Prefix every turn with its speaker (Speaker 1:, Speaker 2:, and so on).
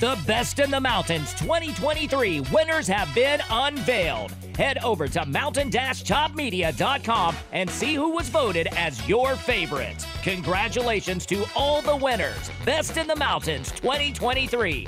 Speaker 1: The Best in the Mountains 2023 winners have been unveiled. Head over to mountain-topmedia.com and see who was voted as your favorite. Congratulations to all the winners. Best in the Mountains 2023.